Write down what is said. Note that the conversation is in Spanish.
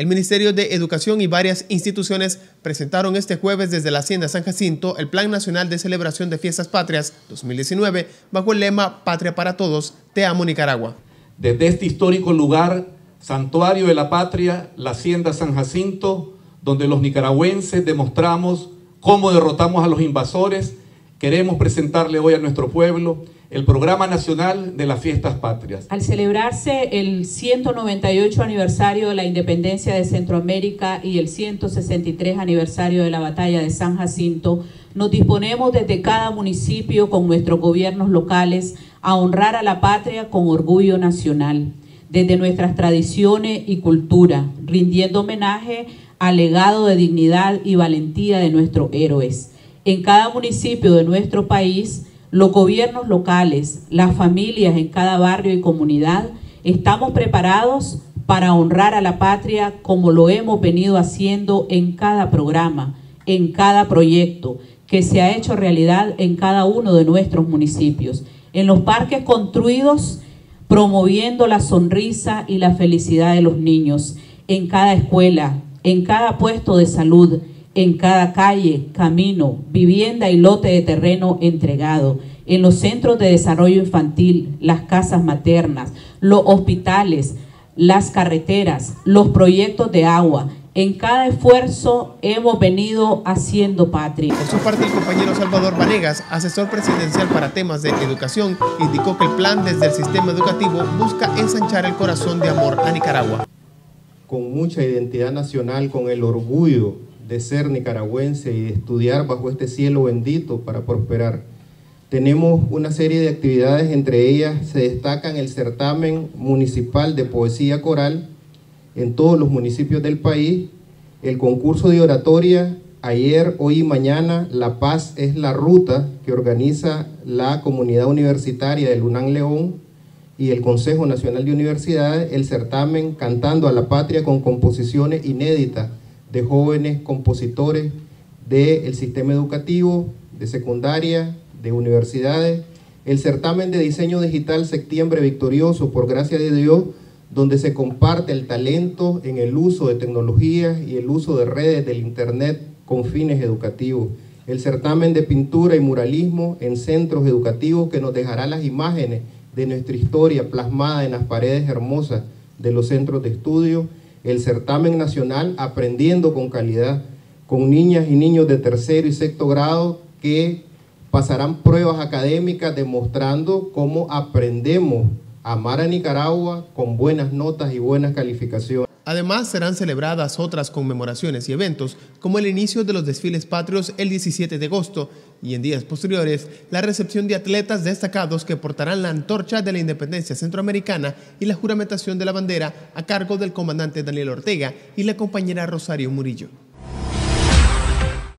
El Ministerio de Educación y varias instituciones presentaron este jueves desde la Hacienda San Jacinto el Plan Nacional de Celebración de Fiestas Patrias 2019 bajo el lema Patria para Todos, Te amo Nicaragua. Desde este histórico lugar, Santuario de la Patria, la Hacienda San Jacinto, donde los nicaragüenses demostramos cómo derrotamos a los invasores, queremos presentarle hoy a nuestro pueblo el Programa Nacional de las Fiestas Patrias. Al celebrarse el 198 aniversario de la independencia de Centroamérica y el 163 aniversario de la batalla de San Jacinto, nos disponemos desde cada municipio con nuestros gobiernos locales a honrar a la patria con orgullo nacional, desde nuestras tradiciones y cultura, rindiendo homenaje al legado de dignidad y valentía de nuestros héroes. En cada municipio de nuestro país, los gobiernos locales, las familias en cada barrio y comunidad, estamos preparados para honrar a la patria como lo hemos venido haciendo en cada programa, en cada proyecto que se ha hecho realidad en cada uno de nuestros municipios, en los parques construidos promoviendo la sonrisa y la felicidad de los niños, en cada escuela, en cada puesto de salud, en cada calle, camino, vivienda y lote de terreno entregado, en los centros de desarrollo infantil, las casas maternas, los hospitales, las carreteras, los proyectos de agua. En cada esfuerzo hemos venido haciendo patria. Por su parte, el compañero Salvador Vanegas, asesor presidencial para temas de educación, indicó que el plan desde el sistema educativo busca ensanchar el corazón de amor a Nicaragua. Con mucha identidad nacional, con el orgullo de ser nicaragüense y de estudiar bajo este cielo bendito para prosperar. Tenemos una serie de actividades, entre ellas se destacan el certamen municipal de poesía coral en todos los municipios del país, el concurso de oratoria ayer, hoy y mañana, La Paz es la ruta que organiza la comunidad universitaria de UNAM León y el Consejo Nacional de Universidades, el certamen Cantando a la Patria con composiciones inéditas de jóvenes compositores del sistema educativo, de secundaria, de universidades, el certamen de diseño digital Septiembre Victorioso, por gracia de Dios, donde se comparte el talento en el uso de tecnologías y el uso de redes del Internet con fines educativos. El certamen de pintura y muralismo en centros educativos que nos dejará las imágenes de nuestra historia plasmada en las paredes hermosas de los centros de estudio el certamen nacional Aprendiendo con Calidad, con niñas y niños de tercero y sexto grado que pasarán pruebas académicas demostrando cómo aprendemos a amar a Nicaragua con buenas notas y buenas calificaciones. Además, serán celebradas otras conmemoraciones y eventos, como el inicio de los desfiles patrios el 17 de agosto y en días posteriores, la recepción de atletas destacados que portarán la antorcha de la independencia centroamericana y la juramentación de la bandera a cargo del comandante Daniel Ortega y la compañera Rosario Murillo.